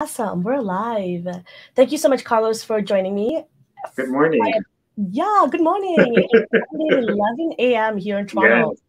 Awesome. We're live. Thank you so much, Carlos, for joining me. Good morning. Yeah, good morning. it's 11 a.m. here in Toronto. Yes.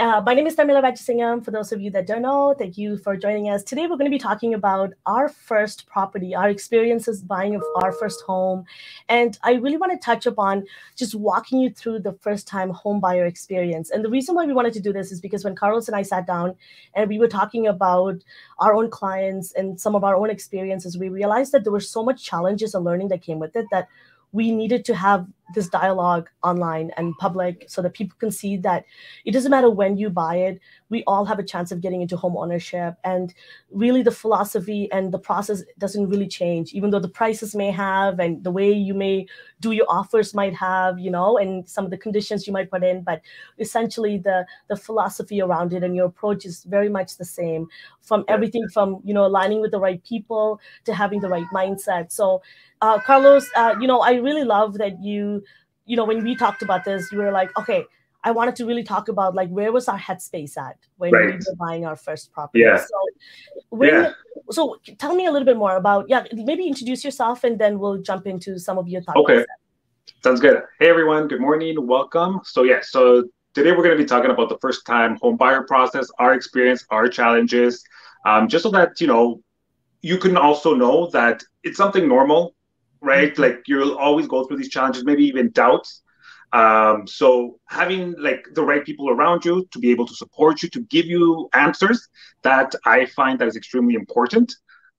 Uh, my name is Tharmila Rajasingam. For those of you that don't know, thank you for joining us. Today, we're going to be talking about our first property, our experiences buying of our first home. And I really want to touch upon just walking you through the first time home buyer experience. And the reason why we wanted to do this is because when Carlos and I sat down and we were talking about our own clients and some of our own experiences, we realized that there were so much challenges and learning that came with it that we needed to have this dialogue online and public so that people can see that it doesn't matter when you buy it we all have a chance of getting into home ownership. And really the philosophy and the process doesn't really change even though the prices may have and the way you may do your offers might have you know and some of the conditions you might put in. But essentially the the philosophy around it and your approach is very much the same from everything from you know aligning with the right people to having the right mindset. So uh, Carlos, uh, you know, I really love that you, you know, when we talked about this, you were like, okay, I wanted to really talk about like where was our headspace at when right. we were buying our first property. Yeah. So, when, yeah. so tell me a little bit more about yeah. Maybe introduce yourself and then we'll jump into some of your thoughts. Okay. Sounds good. Hey everyone, good morning, welcome. So yeah, so today we're going to be talking about the first time home buyer process, our experience, our challenges, um, just so that you know you can also know that it's something normal right? Mm-hmm. Like you'll always go through these challenges, maybe even doubts. Um, so having like the right people around you to be able to support you, to give you answers, that I find that is extremely important.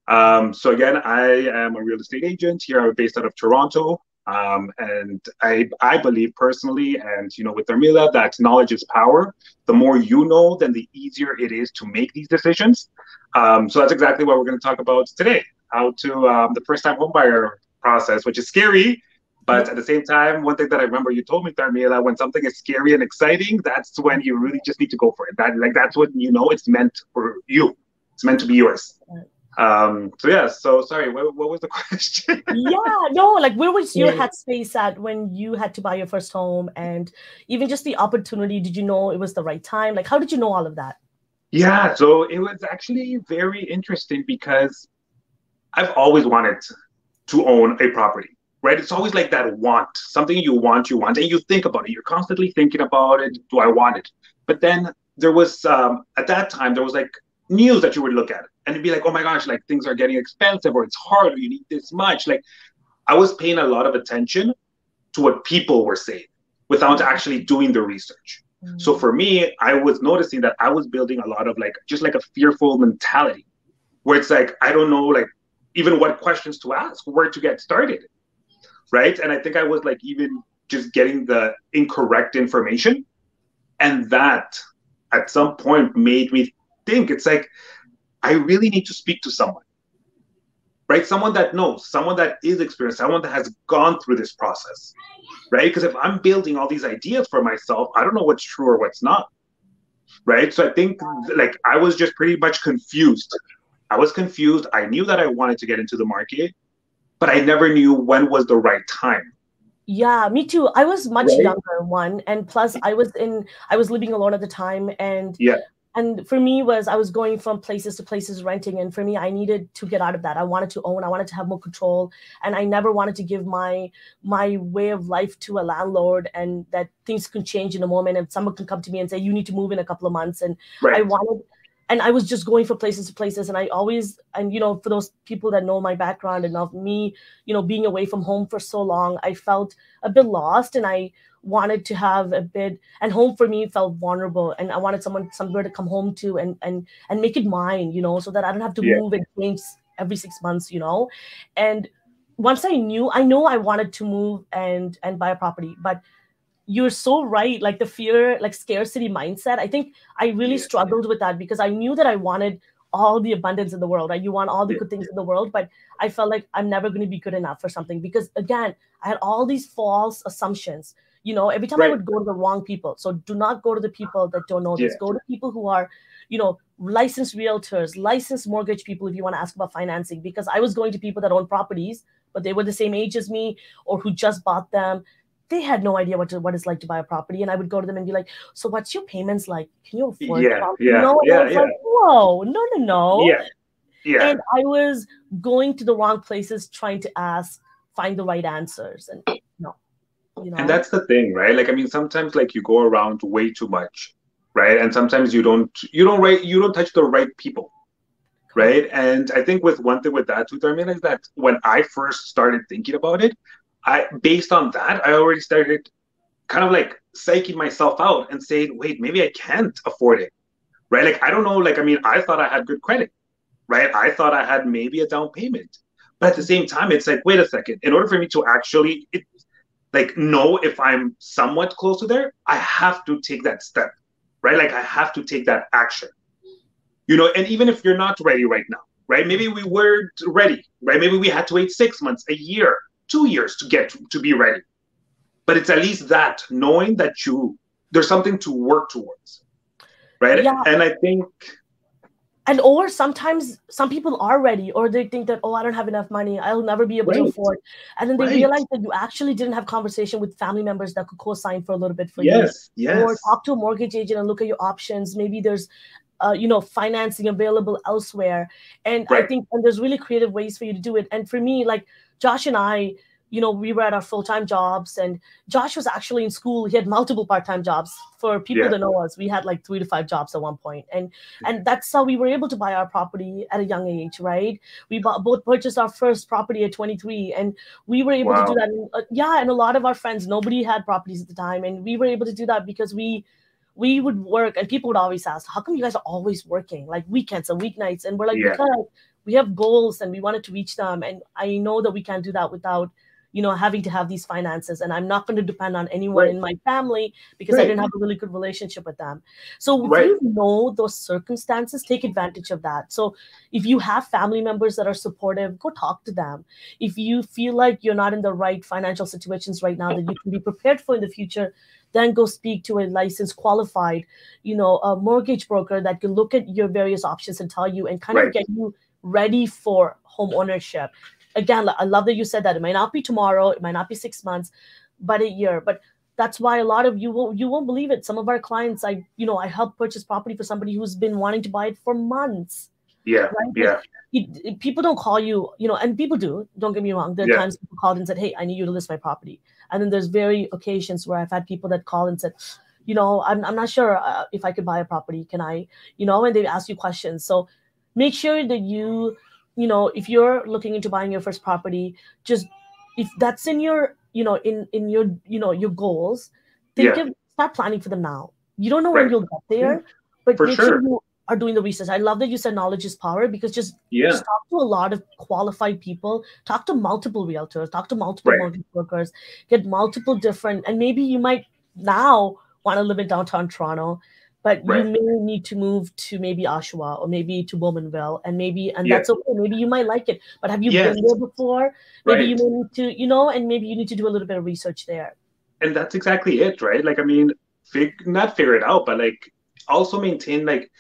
Um, so again, I am a real estate agent here, I'm based out of Toronto. Um, and I, I believe personally, and you know, with Tharmila, that knowledge is power. The more you know, then the easier it is to make these decisions. Um, so that's exactly what we're going to talk about today. How to um, the first-time homebuyer process, which is scary. But at the same time, one thing that I remember you told me, Tharmila, when something is scary and exciting, that's when you really just need to go for it. That like that's when you know it's meant for you. It's meant to be yours. Um, so yeah, so sorry, what, what was the question? yeah, no, like where was your yeah. headspace at when you had to buy your first home and even just the opportunity? Did you know it was the right time? Like how did you know all of that? Yeah, so it was actually very interesting because I've always wanted to own a property, right? It's always like that want, something you want, you want, and you think about it. You're constantly thinking about it. Do I want it? But then there was, um, at that time, there was like news that you would look at and it'd be like, oh my gosh, like things are getting expensive or it's hard or you need this much. Like I was paying a lot of attention to what people were saying without actually doing the research. Mm-hmm. So for me, I was noticing that I was building a lot of like just like a fearful mentality where it's like, I don't know, like even what questions to ask, where to get started, right? And I think I was like even just getting the incorrect information, and that at some point made me think it's like I really need to speak to someone, right? Someone that knows, someone that is experienced, someone that has gone through this process, right? Because if I'm building all these ideas for myself, I don't know what's true or what's not, right? So I think like I was just pretty much confused I was confused. I knew that I wanted to get into the market, but I never knew when was the right time. Yeah, me too. I was much right? younger one, and plus I was in I was living alone at the time, and yeah, and for me was I was going from places to places renting, and for me I needed to get out of that. I wanted to own. I wanted to have more control, and I never wanted to give my my way of life to a landlord, and that things can change in a moment, and someone can come to me and say you need to move in a couple of months, and right. I wanted and I was just going from places to places. And I always, and you know, for those people that know my background and of me, you know, being away from home for so long, I felt a bit lost and I wanted to have a bit and home for me felt vulnerable and I wanted someone somewhere to come home to and and and make it mine, you know, so that I don't have to yeah. move and change every six months, you know. And once I knew, I know I wanted to move and and buy a property, but you're so right like the fear like scarcity mindset. I think i really yeah. struggled with that because i knew that i wanted all the abundance in the world right? You want all the good things in the world but i felt like i'm never going to be good enough for something because again i had all these false assumptions. You know every time right. i would go to the wrong people so do not go to the people that don't know this. Go to people who are you know licensed realtors licensed mortgage people if you want to ask about financing because i was going to people that own properties but they were the same age as me or who just bought them they had no idea what to, what it's like to buy a property. And I would go to them and be like, "So what's your payments like? Can you afford?" Yeah, yeah, no, yeah, yeah. Like, Whoa, no, no, no. Yeah. Yeah. And I was going to the wrong places trying to ask, find the right answers. And no. You know? And that's the thing, right? Like I mean, sometimes like you go around way too much, right? And sometimes you don't you don't right you don't touch the right people. Right. And I think with one thing with that too, Darmin, is that when I first started thinking about it, I based on that, I already started kind of like psyching myself out and saying, wait, maybe I can't afford it. Right. Like I don't know, like I mean, I thought I had good credit right? I thought I had maybe a down payment. But at the same time, it's like, wait a second. In order for me to actually it, like know if I'm somewhat close to there, I have to take that step, right? Like I have to take that action. You know, and even if you're not ready right now, right? Maybe we weren't ready, right? Maybe we had to wait six months, a year, two years to get to, be ready. But it's at least that knowing that you there's something to work towards, right? Yeah. And I think and or sometimes some people are ready or they think that oh i don't have enough money i'll never be able right. to afford and then they right. realize that you actually didn't have conversation with family members that could co-sign for a little bit for yes, you yes. or talk to a mortgage agent and look at your options maybe there's uh, you know financing available elsewhere and right. i think and there's really creative ways for you to do it and for me like josh and i you know, we were at our full time jobs, and Josh was actually in school. He had multiple part time jobs. For people yeah. that know us, we had like three to five jobs at one point, and and that's how we were able to buy our property at a young age, right? We bought, both purchased our first property at 23, and we were able wow. to do that. And, uh, yeah, and a lot of our friends, nobody had properties at the time, and we were able to do that because we we would work, and people would always ask, "How come you guys are always working, like weekends and weeknights?" And we're like, yeah. because we have goals and we wanted to reach them, and I know that we can't do that without you know having to have these finances and i'm not going to depend on anyone right. in my family because right. i didn't have a really good relationship with them so right. you know those circumstances take advantage of that so if you have family members that are supportive go talk to them if you feel like you're not in the right financial situations right now that you can be prepared for in the future then go speak to a licensed qualified you know a mortgage broker that can look at your various options and tell you and kind of get you ready for home ownership again, I love that you said that. It might not be tomorrow, it might not be six months, but a year. But that's why a lot of you will you won't believe it. Some of our clients, I you know, I help purchase property for somebody who's been wanting to buy it for months. Yeah, right? yeah. It, people don't call you, you know, and people do. Don't get me wrong. There are yeah. times people called and said, "Hey, I need you to list my property," and then there's very occasions where I've had people that call and said, "You know, I'm I'm not sure uh, if I could buy a property. Can I?" You know, and they ask you questions. So make sure that you you know if you're looking into buying your first property just if that's in your you know in in your you know your goals think yeah. of start planning for them now you don't know right. when you'll get there mm-hmm. but for make sure. sure you are doing the research i love that you said knowledge is power because just, yeah. just talk to a lot of qualified people talk to multiple realtors talk to multiple right. mortgage brokers get multiple different and maybe you might now want to live in downtown toronto but right. you may need to move to maybe Oshawa or maybe to Bowmanville, and maybe and yeah. that's okay. Maybe you might like it, but have you yes. been there before? Maybe right. you may need to, you know, and maybe you need to do a little bit of research there. And that's exactly it, right? Like, I mean, fig- not figure it out, but like also maintain like,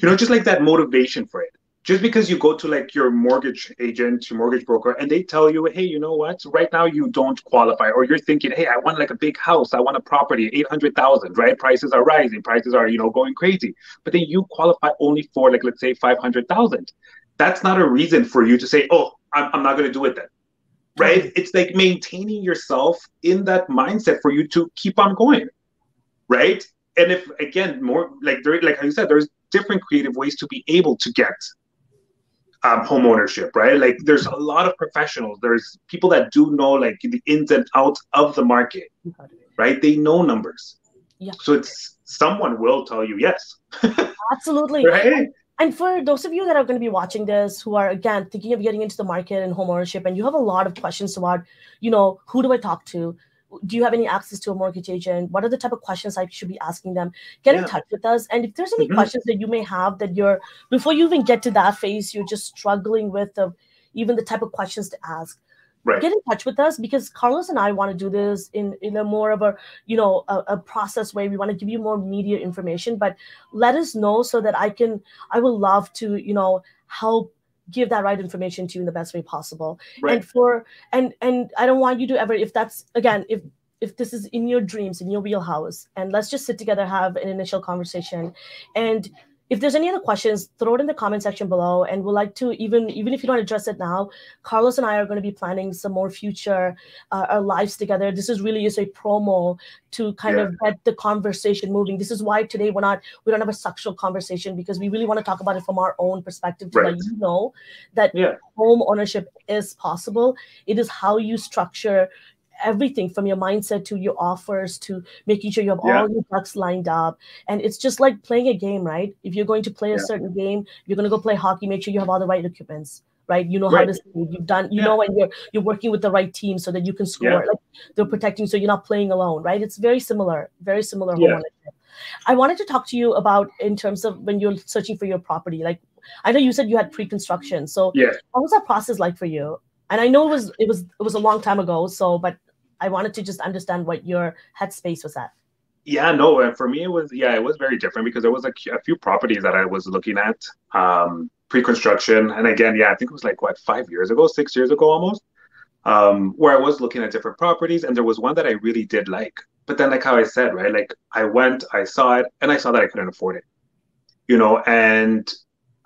you know, just like that motivation for it just because you go to like your mortgage agent, your mortgage broker, and they tell you, hey, you know what? Right now you don't qualify, or you're thinking, hey, I want like a big house, I want a property, eight hundred thousand, right? Prices are rising, prices are you know going crazy, but then you qualify only for like let's say five hundred thousand. That's not a reason for you to say, oh, I'm, I'm not going to do it then, right? Mm-hmm. It's like maintaining yourself in that mindset for you to keep on going, right? And if again, more like there, like you said, there's different creative ways to be able to get um, home ownership, right? Like there's a lot of professionals. There's people that do know like the ins and outs of the market, right? They know numbers. Yeah. So it's someone will tell you yes. Absolutely. right. And for those of you that are going to be watching this, who are again thinking of getting into the market and home ownership, and you have a lot of questions about, you know, who do I talk to? Do you have any access to a mortgage agent what are the type of questions i should be asking them get yeah. in touch with us and if there's any mm-hmm. questions that you may have that you're before you even get to that phase you're just struggling with the, even the type of questions to ask right. get in touch with us because carlos and i want to do this in in a more of a you know a, a process way we want to give you more media information but let us know so that i can i will love to you know help give that right information to you in the best way possible right. and for and and i don't want you to ever if that's again if if this is in your dreams in your wheelhouse and let's just sit together have an initial conversation and if there's any other questions, throw it in the comment section below. And we'd like to even even if you don't address it now, Carlos and I are going to be planning some more future uh, our lives together. This is really just a promo to kind yeah. of get the conversation moving. This is why today we're not we don't have a sexual conversation because we really want to talk about it from our own perspective to right. let you know that yeah. home ownership is possible. It is how you structure everything from your mindset to your offers to making sure you have yeah. all your ducks lined up. And it's just like playing a game, right? If you're going to play a yeah. certain game, you're going to go play hockey, make sure you have all the right equipments right? You know right. how to save. You've done, you yeah. know, and you're you're working with the right team so that you can score. Like they're protecting, so you're not playing alone, right? It's very similar, very similar. I wanted to talk to you about in terms of when you're searching for your property. Like I know you said you had pre-construction, so yeah, what was that process like for you? And I know it was it was it was a long time ago, so but I wanted to just understand what your headspace was at. Yeah, no, and for me it was yeah, it was very different because there was a, a few properties that I was looking at um, pre-construction, and again, yeah, I think it was like what five years ago, six years ago almost, um, where I was looking at different properties, and there was one that I really did like, but then like how I said, right, like I went, I saw it, and I saw that I couldn't afford it, you know, and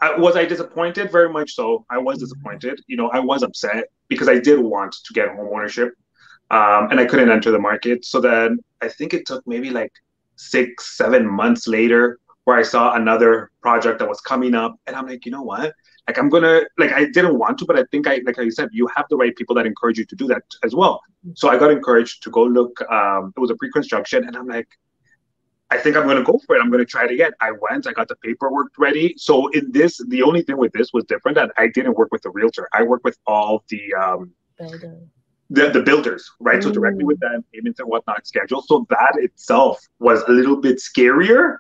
I, was I disappointed? Very much so. I was disappointed. You know, I was upset because I did want to get home ownership um, and I couldn't enter the market. So then I think it took maybe like six, seven months later where I saw another project that was coming up, and I'm like, you know what? Like I'm gonna like I didn't want to, but I think I like I said, you have the right people that encourage you to do that as well. So I got encouraged to go look. Um, it was a pre-construction, and I'm like, I think I'm gonna go for it. I'm gonna try it again. I went. I got the paperwork ready. So in this, the only thing with this was different that I didn't work with the realtor. I worked with all the um, the, the builders, right? So directly with them, payments and whatnot scheduled. So that itself was a little bit scarier.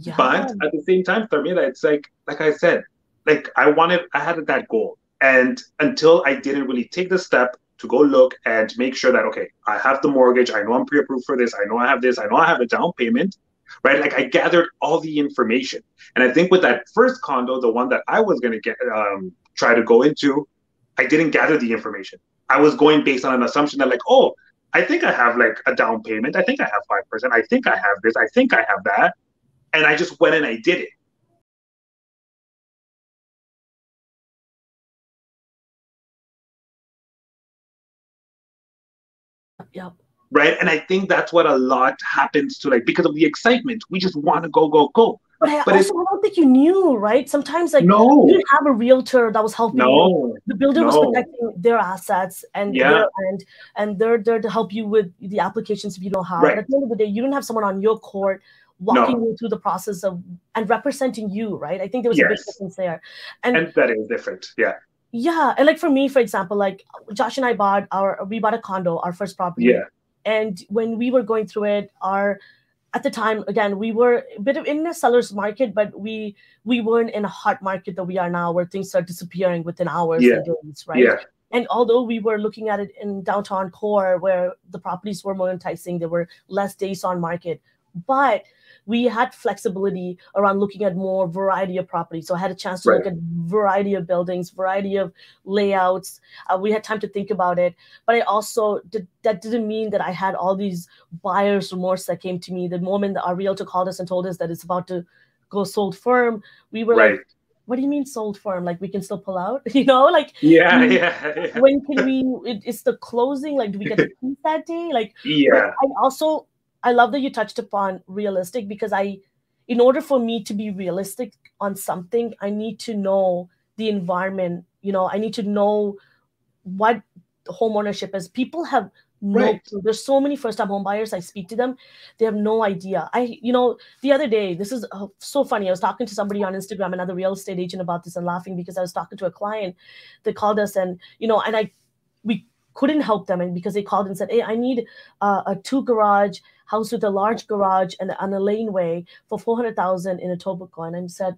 Yeah. But at the same time, for me, it's like, like I said, like I wanted, I had that goal. And until I didn't really take the step to go look and make sure that, okay, I have the mortgage, I know I'm pre approved for this, I know I have this, I know I have a down payment, right? Like I gathered all the information. And I think with that first condo, the one that I was going to get, um, try to go into, I didn't gather the information. I was going based on an assumption that like, oh, I think I have like a down payment. I think I have five percent. I think I have this. I think I have that, and I just went and I did it. Yep. Right, and I think that's what a lot happens to like because of the excitement. We just want to go, go, go. But I but also don't think you knew, right? Sometimes like no. you didn't have a realtor that was helping no. you. The builder no. was protecting their assets and yeah. their, and and they're there to help you with the applications if you don't have. Right. At the end of the day, you didn't have someone on your court walking no. you through the process of and representing you, right? I think there was yes. a big difference there. And, and that is different. Yeah. Yeah. And like for me, for example, like Josh and I bought our we bought a condo, our first property. Yeah. And when we were going through it, our at the time again we were a bit of in a seller's market but we we weren't in a hot market that we are now where things start disappearing within hours yeah. and days right yeah. and although we were looking at it in downtown core where the properties were more enticing there were less days on market but we had flexibility around looking at more variety of properties. So I had a chance to right. look at variety of buildings, variety of layouts. Uh, we had time to think about it. But I also did, that didn't mean that I had all these buyer's remorse that came to me the moment that our realtor called us and told us that it's about to go sold firm. We were right. like, what do you mean sold firm? Like we can still pull out, you know? Like yeah, yeah, yeah. When can we? It, it's the closing. Like, do we get to keys that day? Like yeah. I also I love that you touched upon realistic because I, in order for me to be realistic on something, I need to know the environment. You know, I need to know what home ownership is. People have no right. There's so many first time home buyers. I speak to them, they have no idea. I, you know, the other day, this is uh, so funny. I was talking to somebody on Instagram, another real estate agent, about this and laughing because I was talking to a client that called us and you know, and I, we couldn't help them and because they called and said, "Hey, I need uh, a two garage house with a large garage and, and a laneway for 400,000 in Etobicoke. And I said,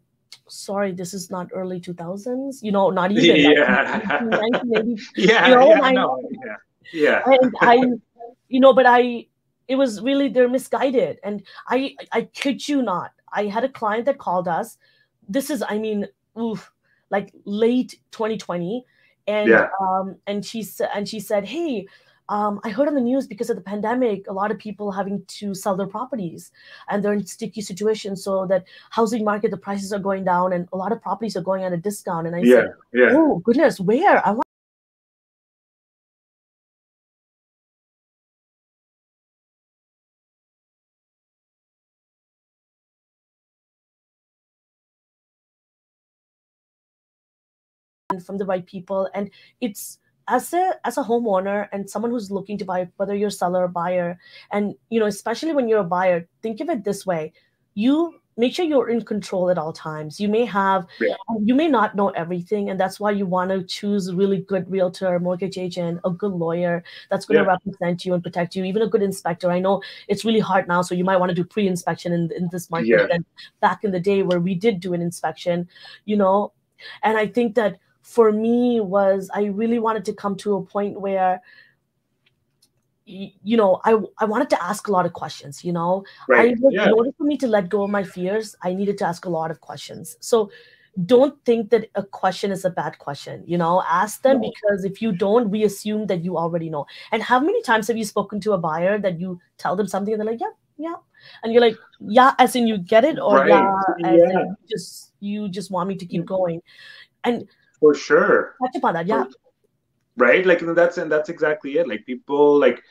sorry, this is not early 2000s, you know, not even. Yeah. yeah, you know, yeah, I, no, yeah. Yeah. And I, you know, but I, it was really, they're misguided. And I, I kid you not, I had a client that called us. This is, I mean, oof, like late 2020. And, yeah. um, and she said, and she said, Hey, um, I heard on the news because of the pandemic, a lot of people having to sell their properties and they're in sticky situations. So that housing market, the prices are going down and a lot of properties are going at a discount. And I yeah, said, yeah. oh goodness, where? I want from the right people. And it's as a as a homeowner and someone who's looking to buy whether you're a seller or buyer and you know especially when you're a buyer think of it this way you make sure you're in control at all times you may have Yeah. you may not know everything and that's why you want to choose a really good realtor mortgage agent a good lawyer that's going to Yeah. represent you and protect you even a good inspector i know it's really hard now so you might want to do pre-inspection in, in this market Yeah. than back in the day where we did do an inspection you know and i think that for me was i really wanted to come to a point where you know i i wanted to ask a lot of questions you know Right. I Yeah. in order for me to let go of my fears, I needed to ask a lot of questions. So don't think that a question is a bad question. You know, ask them No. because if you don't, we assume that you already know. And how many times have you spoken to a buyer that you tell them something and they're like, yeah, yeah. And you're like, yeah, as in you get it, or Right. yeah, as Yeah. just you just want me to keep going. And For sure. touch upon that, yeah. right? Like and that's and that's exactly it. Like people like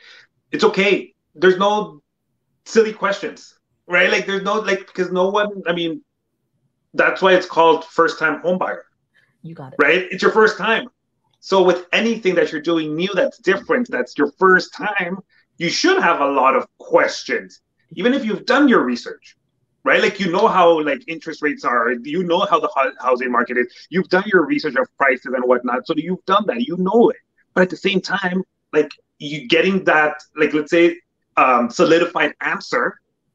it's okay. There's no silly questions right? Like there's no like because no one i mean that's why it's called first time home buyer. You got it. right? It's your first time. So with anything that you're doing new that's different that's your first time you should have a lot of questions. Even if you've done your research right? Like you know how like interest rates are you know how the housing market is. You've done your research of prices and whatnot so you've done that you know it. But at the same time like you getting that like let's say um solidified answer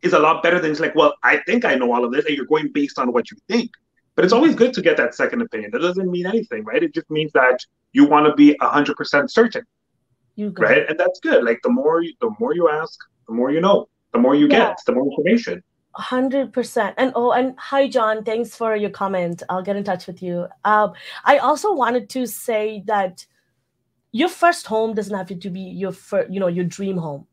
is a lot better than it's like well i think i know all of this and you're going based on what you think. But it's always good to get that second opinion. That doesn't mean anything right? It just means that you want to be 100% certain You got right? it. and that's good. Like the more you, the more you ask the more you know the more you Yeah. get the more information Hundred percent. And oh, and hi, John. Thanks for your comment. I'll get in touch with you. Um, I also wanted to say that your first home doesn't have to be your first, you know, your dream home.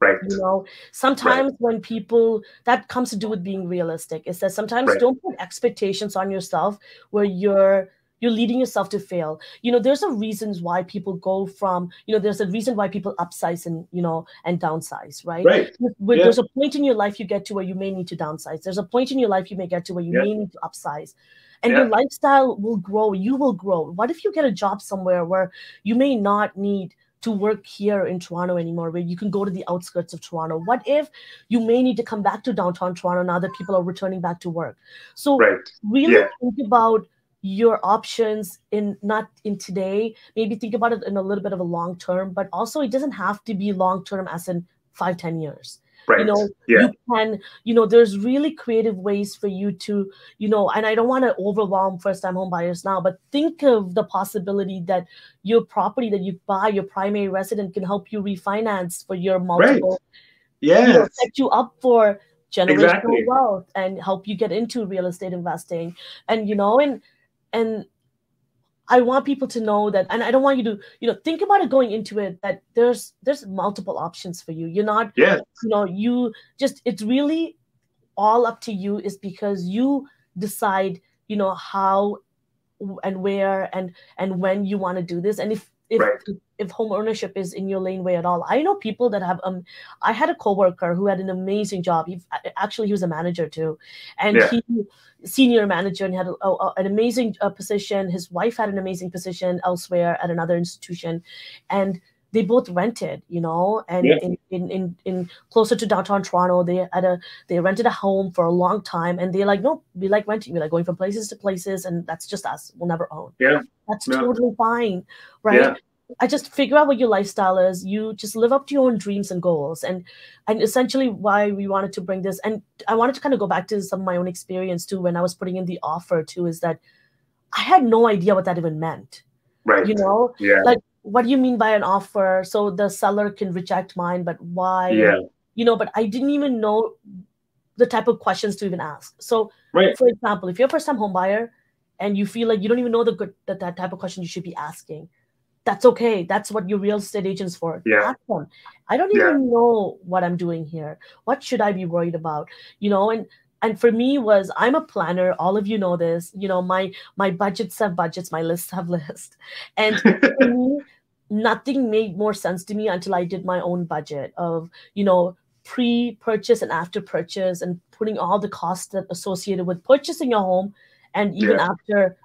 right You know, sometimes when people that comes to do with being realistic, is that sometimes Right. don't put expectations on yourself where you're you're leading yourself to fail. You know, there's a reasons why people go from, you know, there's a reason why people upsize and you know and downsize, right? right Yeah. there's a point in your life you get to where you may need to downsize. There's a point in your life you may get to where you Yeah. may need to upsize. And your lifestyle will grow. You will grow. What if you get a job somewhere where you may not need to work here in Toronto anymore, where you can go to the outskirts of Toronto? What if you may need to come back to downtown Toronto now that people are returning back to work? So right really Yeah. think about your options in not in today. Maybe think about it in a little bit of a long term but also it doesn't have to be long term as in five ten years. Right. you know yeah. you can you know there's really creative ways for you to you know and i don't want to overwhelm first time home buyers now but think of the possibility that your property that you buy your primary resident can help you refinance for your multiple. You know, set you up for generational Exactly. wealth and help you get into real estate investing. And you know and and i want people to know that and i don't want you to you know think about it going into it that there's there's multiple options for you. You're not yes. you know you just it's really all up to you is because you decide you know how and where and and when you want to do this. And if if Right. if home ownership is in your lane way at all. I know people that have um i had a coworker who had an amazing job. He actually he was a manager too. And Yeah. he senior manager and had a, a- an amazing uh, position. His wife had an amazing position elsewhere at another institution. And they both rented you know and Yeah. in, in in in closer to downtown toronto they had a they rented a home for a long time and they're like no we like renting. We like going from places to places and that's just us. We'll never own. Yeah. that's Yeah. totally fine right? Yeah. i just figure out what your lifestyle is. You just live up to your own dreams and goals and and essentially why we wanted to bring this and i wanted to kind of go back to some of my own experience too when i was putting in the offer too is that i had no idea what that even meant. Right. You know? Yeah. Like what do you mean by an offer so the seller can reject mine but why yeah you know but i didn't even know the type of questions to even ask so right for example if you're a first time home buyer and you feel like you don't even know the good that, that type of question you should be asking that's okay. That's what your real estate agent's for. Yeah. Ask them. I don't Yeah. even know what I'm doing here. What should I be worried about? You know, and and for me was I'm a planner. All of you know this. You know, my my budgets have budgets, my lists have lists. And for me, nothing made more sense to me until I did my own budget of, you know, pre-purchase and after purchase and putting all the costs that associated with purchasing a home and even Yeah. after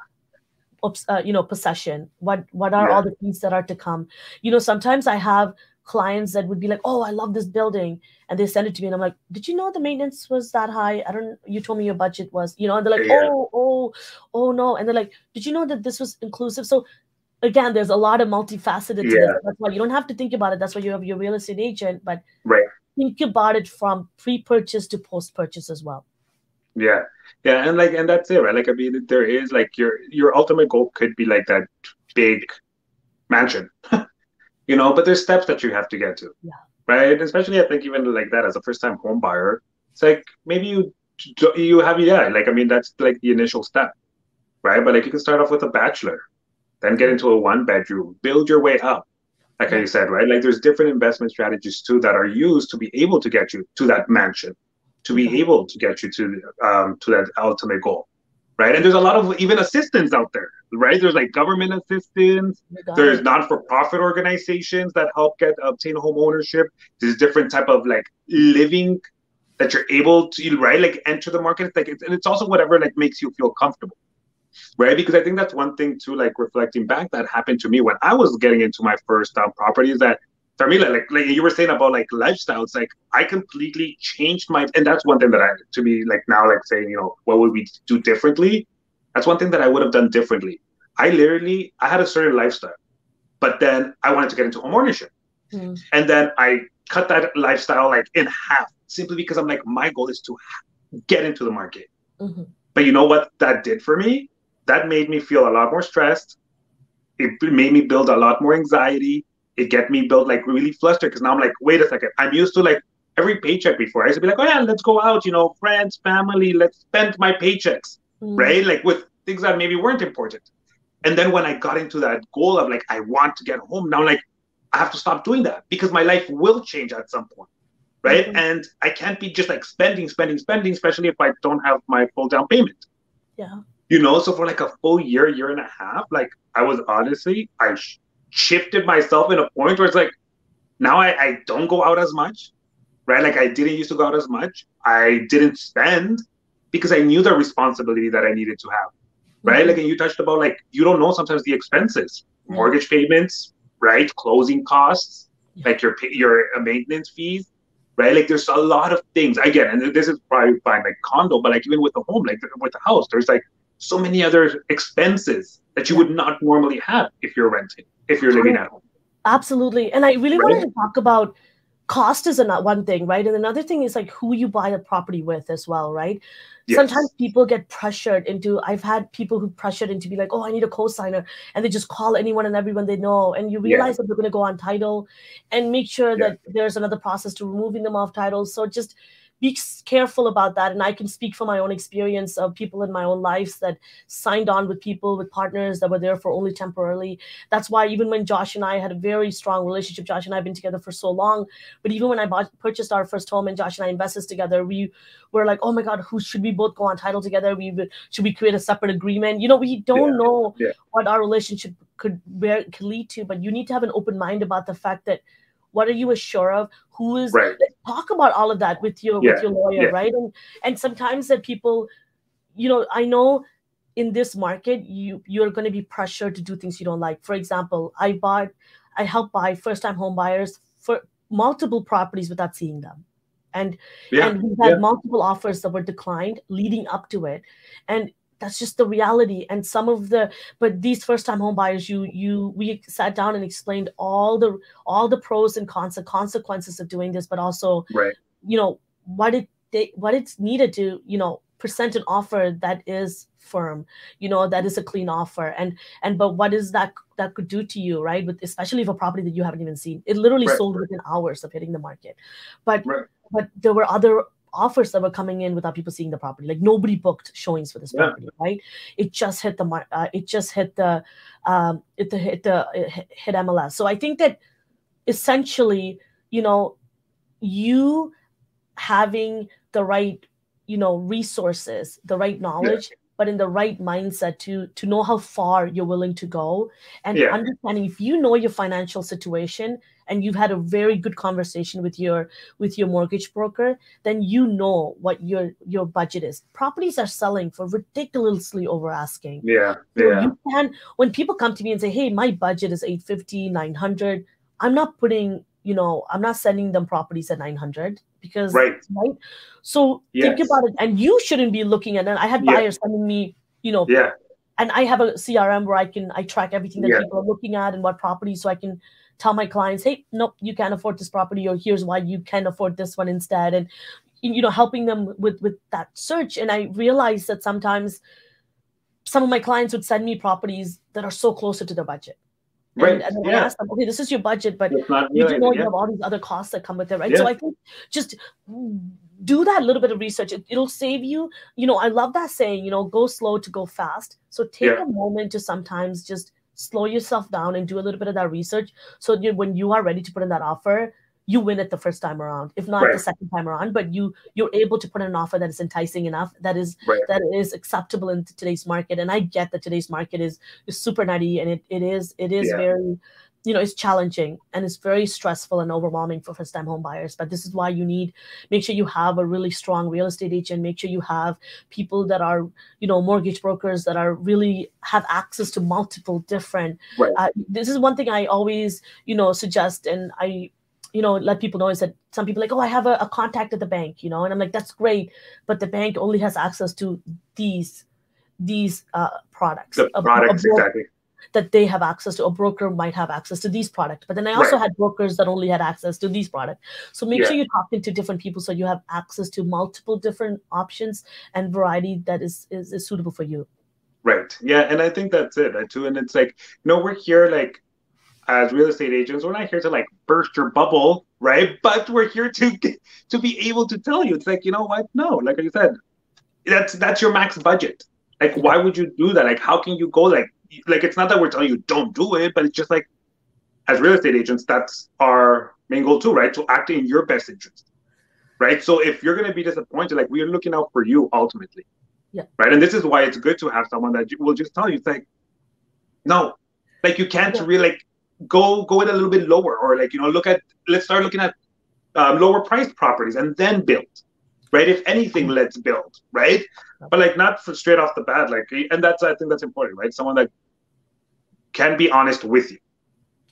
uh, you know possession what what are Yeah. all the things that are to come you know sometimes i have clients that would be like oh i love this building and they send it to me and i'm like did you know the maintenance was that high i don't you told me your budget was you know and they're like Yeah. oh oh oh no and they're like did you know that this was inclusive so again there's a lot of multifaceted to Yeah. this that's why you don't have to think about it that's why you have your real estate agent but Right. think about it from pre-purchase to post-purchase as well Yeah, yeah, and like, and that's it, right? Like, I mean, there is like your your ultimate goal could be like that big mansion, you know, but there's steps that you have to get to, Yeah. right? Especially, I think even like that as a first time home buyer, it's like maybe you you have yeah, like I mean, that's like the initial step, right? But like you can start off with a bachelor, then get into a one bedroom, build your way up. Like you said, right? Like there's different investment strategies too that are used to be able to get you to that mansion to be able to get you to um, to that ultimate goal, right? And there's a lot of even assistance out there, right? There's like government assistance. You There's it. non-for-profit organizations that help get obtain home ownership. There's different type of like living that you're able to right like enter the market. It's like it's, and it's also whatever like makes you feel comfortable, right? Because I think that's one thing too. Like reflecting back, that happened to me when I was getting into my first um, property. Is that for me, like, like you were saying about like lifestyle, it's like I completely changed my, and that's one thing that I, to be like now, like saying, you know, what would we do differently? That's one thing that I would have done differently. I literally, I had a certain lifestyle, but then I wanted to get into home ownership, Hmm. and then I cut that lifestyle like in half simply because I'm like, my goal is to get into the market. Mhm. But you know what that did for me? That made me feel a lot more stressed. It made me build a lot more anxiety. It get me built like really flustered because now I'm like, wait a second. I'm used to like every paycheck before. I used to be like, oh yeah, let's go out, you know, friends, family, let's spend my paychecks, Mm. right? Like with things that maybe weren't important. And then when I got into that goal of like, I want to get home, now like I have to stop doing that because my life will change at some point. Right. Mhm. And I can't be just like spending, spending, spending, especially if I don't have my full down payment Yeah. You know so for like a full year year and a half like i was honestly i sh- shifted myself in a point where it's like now I, I don't go out as much right like i didn't used to go out as much i didn't spend because i knew the responsibility that i needed to have right Mhm. like and you touched about like you don't know sometimes the expenses Yeah. mortgage payments right closing costs Yeah. like your your uh, maintenance fees right like there's a lot of things again and this is probably fine like condo but like even with the home like with the house there's like so many other expenses that you would not normally have if you're renting if you're living at home Absolutely. And I really Right? wanted to talk about cost is another one thing, right? And another thing is like who you buy the property with as well, right? Yes. Sometimes people get pressured into I've had people who pressured into be like, oh, I need a co-signer, and they just call anyone and everyone they know. And you Yeah. realize that they're gonna go on title and make sure Yeah. that there's another process to removing them off title. So just be careful about that. And I can speak from my own experience of people in my own lives that signed on with people with partners that were there for only temporarily that's why even when Josh and I had a very strong relationship, Josh and I have been together for so long. But even when I bought purchased our first home and Josh and I invested together, we were like, oh my god, who should we both go on title together? We would- should we create a separate agreement? You know, we don't Yeah, know yeah. what our relationship could where could lead to, but you need to have an open mind about the fact that what are you assured of? Who is right talk about all of that with your Yeah, with your lawyer, yeah. right? And and sometimes that people, you know, I know in this market you you're going to be pressured to do things you don't like. For example, I bought, I helped buy first time home buyers for multiple properties without seeing them, and yeah and we had multiple offers that were declined leading up to it, and that's just the reality. And some of the but these first time home buyers you you we sat down and explained all the all the pros and cons the consequences of doing this but also right. you know what it they what it's needed to you know present an offer that is firm you know that is a clean offer. And and but what is that that could do to you right? With especially for property that you haven't even seen. It literally Right. sold within hours of hitting the market. But Right. but there were other offers that were coming in without people seeing the property. Like nobody booked showings for this Yeah. property, right? It just hit the uh, it just hit the um, it the hit the it hit- hit MLS. So I think that essentially, you know, you having the right you know resources, the right knowledge, but in the right mindset to to know how far you're willing to go and Yeah. understanding if you know your financial situation and you've had a very good conversation with your with your mortgage broker then you know what your your budget is properties are selling for ridiculously over asking Yeah. know, Yeah. you can when people come to me and say hey my budget is 850 900 i'm not putting you know i'm not sending them properties at 900 because Right. right so think about it and you shouldn't be looking at it i had Yeah. buyers sending me you know Yeah. and I have a CRM where I can I track everything that Yeah. people are looking at and what property, so I can tell my clients, hey, nope, you can't afford this property, or here's why you can afford this one instead, and you know, helping them with with that search. And I realized that sometimes some of my clients would send me properties that are so closer to their budget. And, Right. and then I Yeah. ask them, okay, this is your budget, but you do know you yeah. have all these other costs that come with it, right? So I think just do that little bit of research. It, it'll save you. You know, I love that saying, you know, go slow to go fast. So take Yeah. a moment to sometimes just slow yourself down and do a little bit of that research. So you, when you are ready to put in that offer, you win it the first time around, if not the second time around. But you you're able to put an offer that is enticing enough, that is Right. that is acceptable in today's market. And I get that today's market is is super nutty and it, it is it is Yeah. very you know it's challenging and it's very stressful and overwhelming for first time home buyers but this is why you need make sure you have a really strong real estate agent make sure you have people that are you know mortgage brokers that are really have access to multiple different Right. uh, this is one thing i always you know suggest and i you know let people know is that some people like oh i have a, a contact at the bank you know and i'm like that's great but the bank only has access to these these uh, products The A- a products, bro- exactly. that they have access to. A broker might have access to these products, but then I also Right. had brokers that only had access to these products. So make sure you're talking to different people so you have access to multiple different options and variety that is is, is suitable for you. Right. Yeah, and I think that's it uh, too. And it's like, no, we're here like as real estate agents. We're not here to like burst your bubble, right? But we're here to to be able to tell you. It's like, you know what? No, like I said, that's that's your max budget. Like, why would you do that? Like, how can you go like like it's not that we're telling you don't do it, but it's just like as real estate agents, that's our main goal too, right? To act in your best interest. Right. So if you're gonna be disappointed, like we are looking out for you ultimately. Yeah. Right. And this is why it's good to have someone that will just tell you, it's like, no, like you can't Yeah. really like go go it a little bit lower, or like you know, look at let's start looking at um, lower priced properties and then build. Right. If anything, Mm-hmm. let's build. Right. But like not for straight off the bat, like and that's I think that's important, right? Someone that can be honest with you.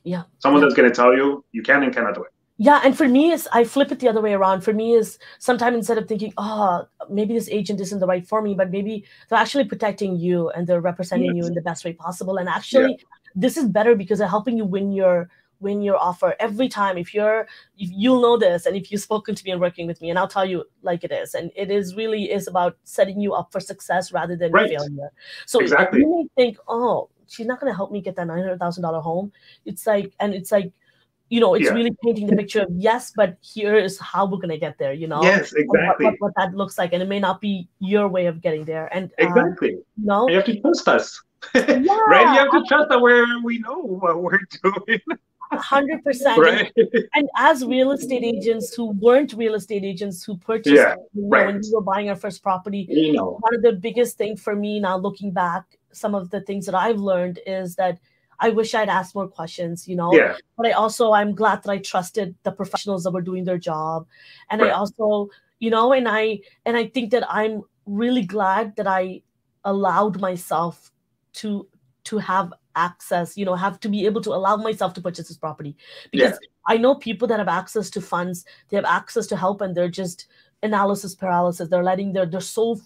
Yeah. Someone Yeah. that's gonna tell you you can and cannot do it. Yeah, and for me is I flip it the other way around. For me is sometimes instead of thinking, oh, maybe this agent isn't the right for me, but maybe they're actually protecting you and they're representing you in the best way possible. And actually, this is better because they're helping you win your win your offer every time. If you're if you'll know this, and if you've spoken to me and working with me, and I'll tell you like it is, and it is really is about setting you up for success rather than Right. failure. So Exactly. you may think, oh, she's not going to help me get that nine hundred thousand dollar home. It's like, and it's like you know, it's Yeah. really painting the picture of yes, but here is how we're gonna get there, you know, Yes, and what, exactly. what, what that looks like, and it may not be your way of getting there, and um, Exactly. no, know, You have to trust us. Yeah, right? You have to trust that we're we know what we're doing. hundred percent. Right. And as real estate agents who weren't real estate agents who purchased, Yeah, you know, when we were buying our first property, you know. one of the biggest thing for me now looking back, some of the things that I've learned is that I wish I'd asked more questions, you know. Yeah. but I also I'm glad that I trusted the professionals that were doing their job, and I also you know and I and I think that I'm really glad that I allowed myself to to have access, you know, have to be able to allow myself to purchase this property. Because I know people that have access to funds, they have access to help, and they're just analysis paralysis. They're letting their they're so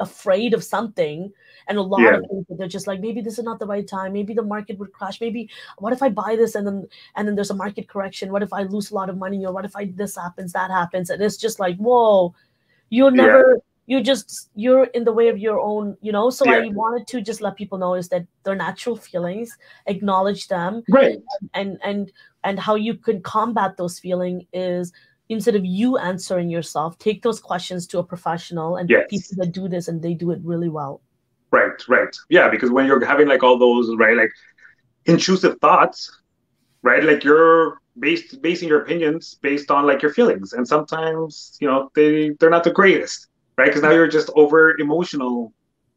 afraid of something and a lot Yeah. of people they're just like maybe this is not the right time. Maybe the market would crash. Maybe what if i buy this and then and then there's a market correction? What if i lose a lot of money or what if i this happens that happens? And it's just like whoa. You're Yeah. You just you're in the way of your own you know so i wanted to just let people know is that they're natural feelings acknowledge them Right. and and and how you can combat those feelings is instead of you answering yourself take those questions to a professional and Yes. people that do this and they do it really well Right, right. Yeah, because when you're having like all those, right, like intrusive thoughts, right? Like you're based basing your opinions based on like your feelings. And sometimes, you know, they they're not the greatest, right? Because now you're just over emotional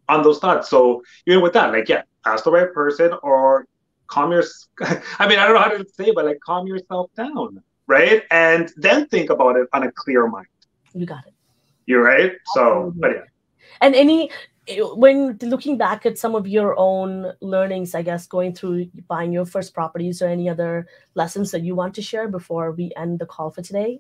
on those thoughts. So even with that, like yeah, ask the right person or calm your I mean, I don't know how to say, but like calm yourself down, right? And then think about it on a clear mind. you got it You're right. So but yeah. and any when looking back at some of your own learnings i guess going through buying your first properties or any other lessons that you want to share before we end the call for today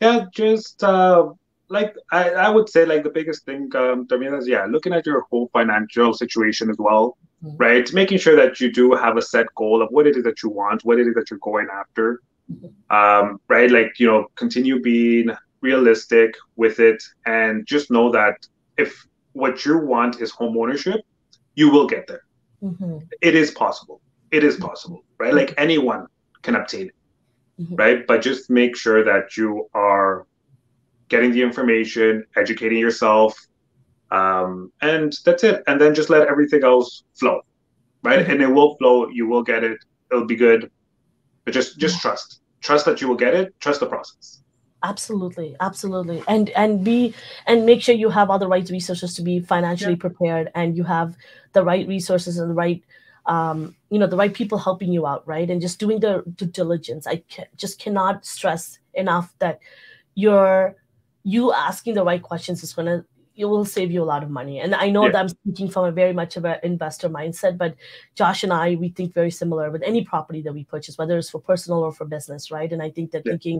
Yeah, just uh, like I, I would say, like the biggest thing, um, Tharmila, is yeah, looking at your whole financial situation as well, Mhm. right? Making sure that you do have a set goal of what it is that you want, what it is that you're going after, Mhm. um, right? Like you know, continue being realistic with it, and just know that if what you want is home ownership, you will get there. Mhm. It is possible. It is possible, right? Like anyone can obtain it, Mhm. right? But just make sure that you are getting the information, educating yourself, um, and that's it. And then just let everything else flow, right? Mhm. And it will flow. You will get it. It'll be good. But just just trust. Trust that you will get it. Trust the process. absolutely absolutely and and be and make sure you have all the right resources to be financially Yeah. prepared and you have the right resources and the right um, you know the right people helping you out right and just doing the due diligence i ca- just cannot stress enough that you're you asking the right questions is going to it will save you a lot of money and i know Yeah. that i'm speaking from a very much of an investor mindset but josh and i we think very similar with any property that we purchase whether it's for personal or for business right and i think that Yeah. thinking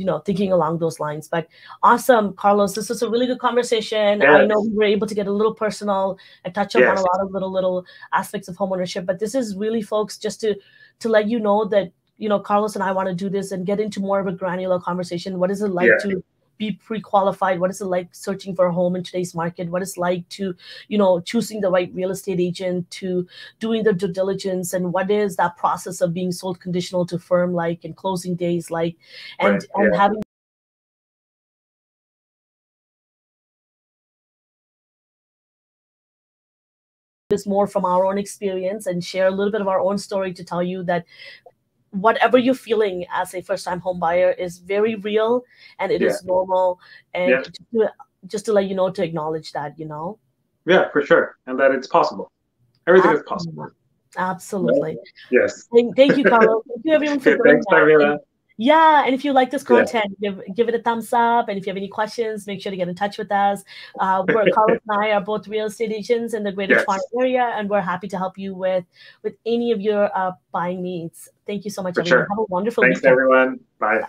you know thinking along those lines but awesome carlos this was a really good conversation i know we were able to get a little personal and touch up on Yes. a lot of little little aspects of homeownership but this is really folks just to to let you know that you know carlos and i want to do this and get into more of a granular conversation what is it like Yeah. to be pre-qualified? What is it like searching for a home in today's market? What is like to you know choosing the right real estate agent to doing the due diligence? And what is that process of being sold conditional to firm like and closing days like and Right, and yeah. having this more from our own experience and share a little bit of our own story to tell you that whatever you're feeling as a first time home buyer is very real and it is normal and Yeah. just, to, just to let you know to acknowledge that you know Yeah, for sure. And that it's possible. Everything is possible. absolutely Yes. thank, thank you carlos thank you everyone for Thanks, that. Yeah and if you like this Yeah. content give give it a thumbs up and if you have any questions make sure to get in touch with us uh we're carlos and i are both real estate agents in the greater Yes. Toronto area and we're happy to help you with with any of your uh buying needs thank you so much For everyone sure. have a wonderful Thanks, weekend everyone. Bye.